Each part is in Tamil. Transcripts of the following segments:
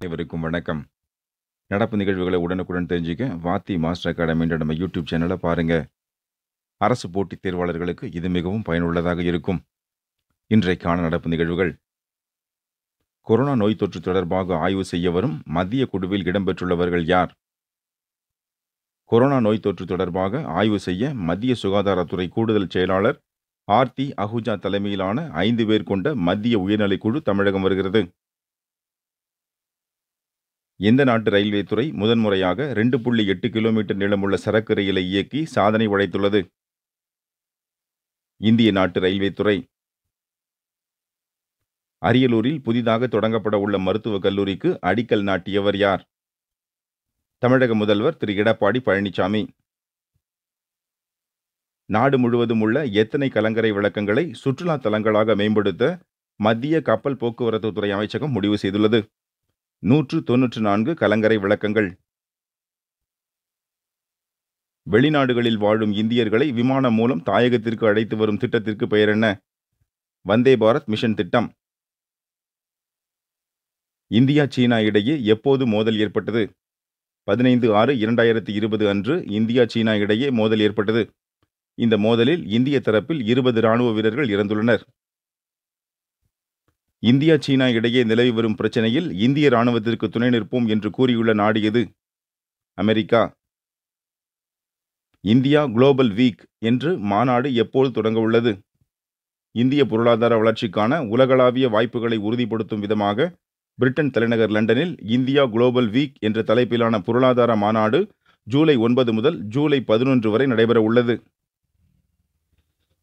அனைவருக்கும் வணக்கம். நடப்பு நிகழ்வுகளை உடனுக்குடன் தெரிஞ்சுக்க வாத்தி மாஸ்டர் அகாடமின்ற நம்ம யூடியூப் சேனலை பாருங்க. அரசு போட்டித் தேர்வாளர்களுக்கு இது மிகவும் பயனுள்ளதாக இருக்கும். இன்றைக்கான நடப்பு நிகழ்வுகள். கொரோனா நோய் தொற்று தொடர்பாக ஆய்வு செய்ய வரும் மத்திய குழுவில் இடம்பெற்றுள்ளவர்கள் யார்? கொரோனா நோய் தொற்று தொடர்பாக ஆய்வு செய்ய மத்திய சுகாதாரத்துறை கூடுதல் செயலாளர் ஆர்த்தி அஹுஜா தலைமையிலான ஐந்து பேர் கொண்ட மத்திய உயர்நிலைக் குழு தமிழகம் வருகிறது. எந்த நாட்டு ரயில்வே துறை முதன்முறையாக ரெண்டு புள்ளி எட்டு கிலோமீட்டர் நீளமுள்ள சரக்கு ரயிலை இயக்கி சாதனை உடைத்துள்ளது இந்திய நாட்டு ரயில்வே துறை. அரியலூரில் புதிதாக தொடங்கப்பட உள்ள மருத்துவக் கல்லூரிக்கு அடிக்கல் நாட்டியவர் யார்? தமிழக முதல்வர் திரு. எடப்பாடி பழனிசாமி. நாடு முழுவதும் உள்ள எத்தனை கலங்கரை விளக்கங்களை சுற்றுலா தலங்களாக மேம்படுத்த மத்திய கப்பல் போக்குவரத்து துறை அமைச்சகம் முடிவு செய்துள்ளது. நூற்று தொன்னூற்று நான்கு கலங்கரை விளக்கங்கள். வெளிநாடுகளில் வாழும் இந்தியர்களை விமானம் மூலம் தாயகத்திற்கு அழைத்து வரும் திட்டத்திற்கு பெயர் என்ன? வந்தே பாரத் மிஷன் திட்டம். இந்தியா சீனா இடையே எப்போது மோதல் ஏற்பட்டது? பதினைந்து ஆறு இரண்டாயிரத்தி இருபது அன்று இந்தியா சீனா இடையே மோதல் ஏற்பட்டது. இந்த மோதலில் இந்திய தரப்பில் இருபது ராணுவ வீரர்கள் இறந்துள்ளனர். இந்தியா சீனா இடையே நிலவி வரும் பிரச்சனையில் இந்திய ராணுவத்திற்கு துணை நிற்போம் என்று கூறியுள்ள நாடு எது? அமெரிக்கா. இந்தியா குளோபல் வீக் என்று மாநாடு எப்போது தொடங்க உள்ளது? இந்திய பொருளாதார வளர்ச்சிக்கான உலகளாவிய வாய்ப்புகளை உறுதிப்படுத்தும் விதமாக பிரிட்டன் தலைநகர் லண்டனில் இந்தியா குளோபல் வீக் என்ற தலைப்பிலான பொருளாதார மாநாடு ஜூலை ஒன்பது முதல் ஜூலை பதினொன்று வரை நடைபெற உள்ளது.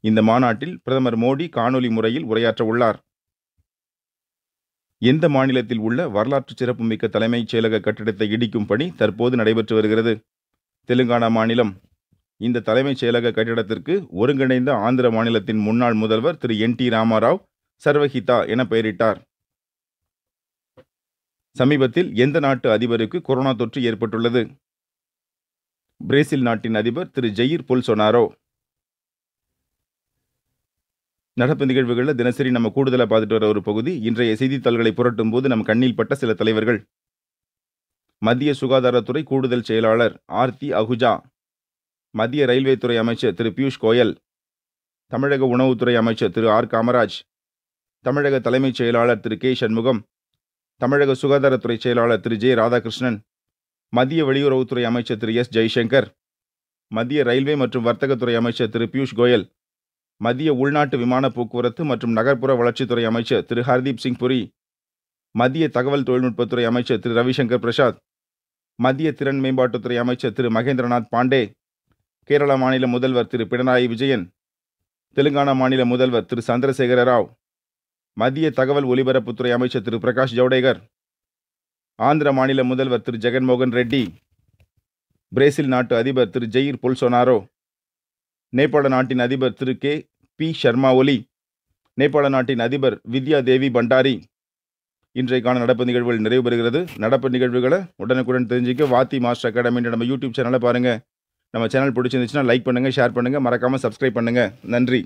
இந்த மாநாட்டில் பிரதமர் மோடி காணொலி முறையில் உரையாற்ற உள்ளார் எந்த மாநிலத்தில் உள்ள வரலாற்று சிறப்புமிக்க தலைமைச் செயலக கட்டிடத்தை இடிக்கும் பணி தற்போது நடைபெற்று வருகிறது? தெலுங்கானா மாநிலம். இந்த தலைமைச் செயலக கட்டிடத்திற்கு ஒருங்கிணைந்த ஆந்திர மாநிலத்தின் முன்னாள் முதல்வர் திரு என் டி ராமாராவ் சர்வஹிதா என பெயரிட்டார். சமீபத்தில் எந்த நாட்டு அதிபருக்கு கொரோனா தொற்று ஏற்பட்டுள்ளது? பிரேசில் நாட்டின் அதிபர் திரு ஜெயிர் பொல்சொனாரோ. நடப்பு நிகழ்வுகளில் தினசரி நம்ம கூடுதலாக பார்த்துட்டு வர ஒரு பகுதி இன்றைய செய்தித்தாள்களை புரட்டும் போது நம் கண்ணில் பட்ட சில தலைவர்கள். மத்திய சுகாதாரத்துறை கூடுதல் செயலாளர் ஆர்த்தி அகுஜா மத்திய ரயில்வே துறை அமைச்சர் திரு பியூஷ் கோயல் தமிழக உணவுத்துறை அமைச்சர் திரு ஆர் காமராஜ் தமிழக தலைமைச் செயலாளர் திரு கே சண்முகம் தமிழக சுகாதாரத்துறை செயலாளர் திரு ஜே ராதாகிருஷ்ணன் மத்திய வெளியுறவுத்துறை அமைச்சர் திரு எஸ் ஜெய்சங்கர் மத்திய ரயில்வே மற்றும் வர்த்தகத்துறை அமைச்சர் திரு பியூஷ் கோயல் மத்திய உள்நாட்டு விமான போக்குவரத்து மற்றும் நகர்ப்புற வளர்ச்சித்துறை அமைச்சர் திரு ஹர்தீப் சிங் புரி மத்திய தகவல் தொழில்நுட்பத்துறை அமைச்சர் திரு ரவிசங்கர் பிரசாத் மத்திய திறன் மேம்பாட்டுத்துறை அமைச்சர் திரு மகேந்திரநாத் பாண்டே கேரள மாநில முதல்வர் திரு பினராயி விஜயன் தெலுங்கானா மாநில முதல்வர் திரு சந்திரசேகர ராவ் மத்திய தகவல் ஒலிபரப்புத்துறை அமைச்சர் திரு பிரகாஷ் ஜவடேகர் ஆந்திர மாநில முதல்வர் திரு ஜெகன்மோகன் ரெட்டி பிரேசில் நாட்டு அதிபர் திரு ஜெயிர் பொல்சோனாரோ நேபாள நாட்டின் அதிபர் திரு கே. பி. சர்மா ஒலி நேபாள நாட்டின் அதிபர் வித்யா தேவி பண்டாரி இன்றைக்கான நடப்பு நிகழ்வுகள் நிறைவு பெறுகிறது. நடப்பு நிகழ்வுகளை உடனுக்குடன் தெரிஞ்சுக்க வாத்தி மாஸ்டர் அகாடமின்ற நம்ம யூடியூப் சேனலை பாருங்கள் நம்ம சேனல் பிடிச்சிருந்துச்சுன்னா லைக் பண்ணுங்கள் ஷேர் பண்ணுங்கள் மறக்காமல் சப்ஸ்கிரைப் பண்ணுங்கள் நன்றி.